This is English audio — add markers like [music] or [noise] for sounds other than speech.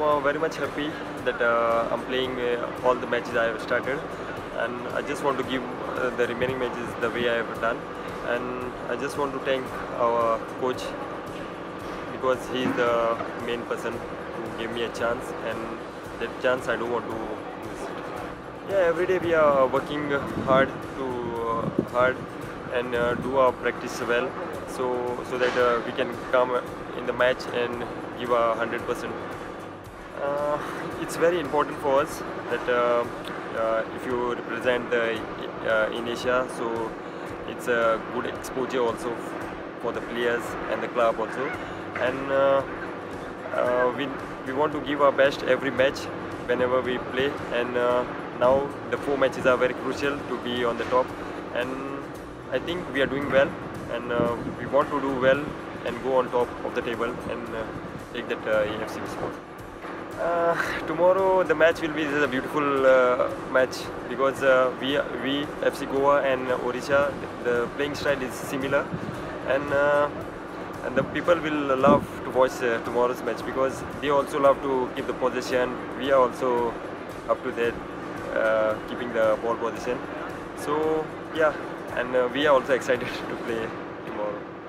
I'm uh, very much happy that uh, I'm playing uh, all the matches I have started, and I just want to give the remaining matches the way I have done, and I just want to thank our coach because he is the main person who gave me a chance, and that chance I don't want to miss it. Yeah, every day we are working hard to uh, hard and uh, do our practice well, so so that uh, we can come in the match and give a hundred percent. Uh, it's very important for us that uh, uh, if you represent uh, in Asia, so it's a good exposure also for the players and the club also. And uh, uh, we, we want to give our best every match whenever we play. And uh, now the four matches are very crucial to be on the top. And I think we are doing well, and uh, we want to do well and go on top of the table and uh, take that uh, AFC spot. Uh, tomorrow the match will be a beautiful uh, match because uh, we we FC Goa and Odisha the playing style is similar and uh, and the people will love to watch uh, tomorrow's match because they also love to keep the possession. We are also up to that keeping the ball position. So yeah, and we are also [laughs] excited to play tomorrow.